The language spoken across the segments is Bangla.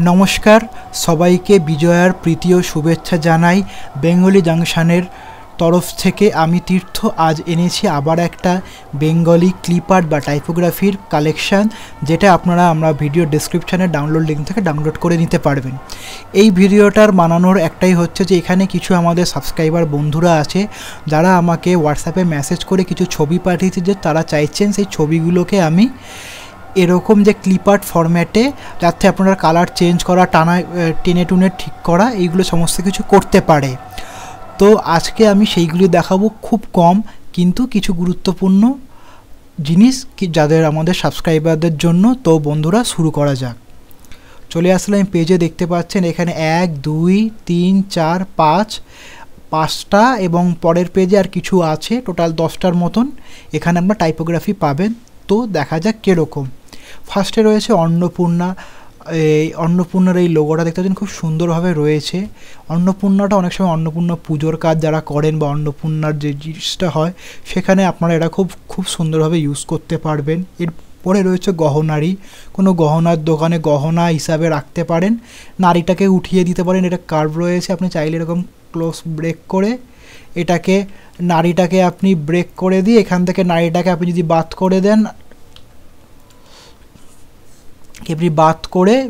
নমস্কার, সবাইকে বিজয়ার প্রীতি ও শুভেচ্ছা জানাই বেঙ্গলি জাংশনের তরফ থেকে। আমি তীর্থ, আজ এনেছি আবার একটা বেঙ্গলি ক্লিপার বা টাইপোগ্রাফির কালেকশান, যেটা আপনারা আমরা ভিডিও ডিসক্রিপশানে ডাউনলোড লিঙ্ক থেকে ডাউনলোড করে নিতে পারবেন। এই ভিডিওটার বানানোর একটাই হচ্ছে যে, এখানে কিছু আমাদের সাবস্ক্রাইবার বন্ধুরা আছে, যারা আমাকে হোয়াটসঅ্যাপে মেসেজ করে কিছু ছবি পাঠিয়েছে যে, তারা চাইছেন সেই ছবিগুলোকে আমি এরকম যে ক্লিপার্ট ফরম্যাটে যাতে আপনারা কালার চেঞ্জ করা, টানা টেনে টুনে ঠিক করা, এইগুলো সমস্ত কিছু করতে পারে। তো আজকে আমি সেইগুলি দেখাবো খুব কম, কিন্তু কিছু গুরুত্বপূর্ণ জিনিস যাদের আমাদের সাবস্ক্রাইবারদের জন্য। তো বন্ধুরা, শুরু করা যাক। চলে আসলে আমি পেজে দেখতে পাচ্ছেন, এখানে এক, দুই, তিন, চার, পাঁচ, পাঁচটা এবং পরের পেজে আর কিছু আছে টোটাল দশটার মতন। এখানে আপনার টাইপোগ্রাফি পাবেন। তো দেখা যাক কীরকম। ফার্স্টে রয়েছে অন্নপূর্ণা। এই অন্নপূর্ণার এই লোগোটা দেখতে পাচ্ছেন, খুব সুন্দরভাবে রয়েছে। অন্নপূর্ণাটা অনেক সময় অন্নপূর্ণা পুজোর কাজ যারা করেন বা অন্নপূর্ণার যে জিনিসটা হয়, সেখানে আপনারা এটা খুব খুব সুন্দরভাবে ইউজ করতে পারবেন। এর পরে রয়েছে গহনারি। কোনো গহনার দোকানে গহনা হিসাবে রাখতে পারেন। নারীটাকে উঠিয়ে দিতে পারেন। এটা কার্ভ রয়েছে, আপনি চাইলে এরকম ক্লোজ ব্রেক করে এটাকে, নারীটাকে আপনি ব্রেক করে দিয়ে এখান থেকে নারীটাকে আপনি যদি বাদ করে দেন আপনি বাদ করে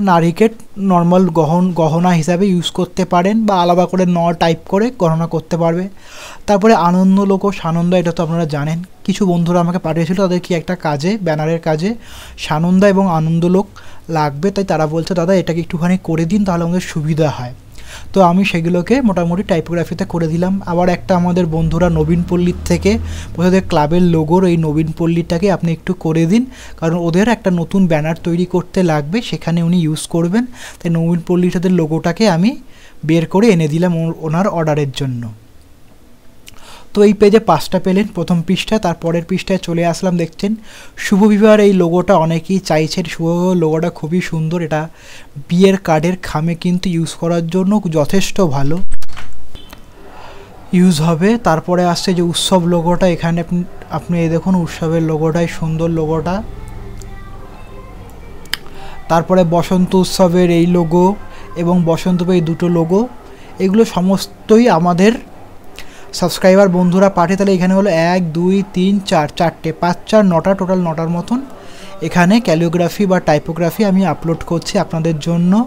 নারীকে নর্মাল গহন, গহনা হিসাবে ইউজ করতে পারেন বা আলাদা করে ন টাইপ করে গণনা করতে পারবে। তারপরে আনন্দ লোক ও সানন্দ, এটা তো আপনারা জানেন। কিছু বন্ধুরা আমাকে পাঠিয়েছিল, তাদের কি একটা কাজে, ব্যানারের কাজে সানন্দা এবং আনন্দলোক লাগবে, তাই তারা বলছে, দাদা, এটাকে একটুখানি করে দিন, তাহলে আমাদের সুবিধা হয়। তো আমি সেগুলোকে মোটামুটি টাইপোগ্রাফিতে করে দিলাম। আবার একটা আমাদের বন্ধুরা নবীন পল্লীর থেকে ওদের ক্লাবের লোগোর এই নবীন পল্লীটাকে আপনি একটু করে দিন, কারণ ওদের একটা নতুন ব্যানার তৈরি করতে লাগবে, সেখানে উনি ইউজ করবেন। তাই নবীন পল্লীটাদের লোগোটাকে আমি বের করে এনে দিলাম ওনার অর্ডারের জন্য। তো এই পেজে পাঁচটা পেলেন। প্রথম পৃষ্ঠা তারপরের পৃষ্ঠায় চলে আসলাম, দেখছেন। শুভ বিবাহের এই লোগোটা অনেকেই চাইছেন। শুভ লোগোটা খুবই সুন্দর। এটা বিয়ের কার্ডের খামে কিন্তু ইউজ করার জন্য যথেষ্ট ভালো। ইউজ হবে। তারপরে আসছে যে উৎসব লোগোটা এখানে আপনি এই দেখুন, উৎসবের লোগোটাই সুন্দর লোগোটা তারপরে বসন্ত উৎসবের এই লোগো এবং বসন্ত এই দুটো লোগো এগুলো সমস্তই আমাদের সাবস্ক্রাইবার বন্ধুরা পাঠিয়ে তাহলে এখানে হলো এক, দুই, তিন, চার, চারটে, পাঁচ, চার, নটা, টোটাল নটার মতন। এখানে ক্যালিওগ্রাফি বা টাইপোগ্রাফি আমি আপলোড করছি আপনাদের জন্য।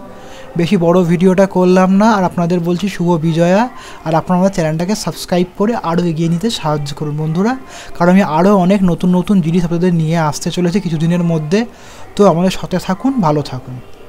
বেশি বড় ভিডিওটা করলাম না, আর আপনাদের বলছি শুভ বিজয়া, আর আপনারা চ্যানেলটাকে সাবস্ক্রাইব করে আরও এগিয়ে নিতে সাহায্য করুন বন্ধুরা। কারণ আমি আরও অনেক নতুন নতুন জিনিস আপনাদের নিয়ে আসতে চলেছি কিছুদিনের মধ্যে। তো আমাদের সাথে থাকুন, ভালো থাকুন।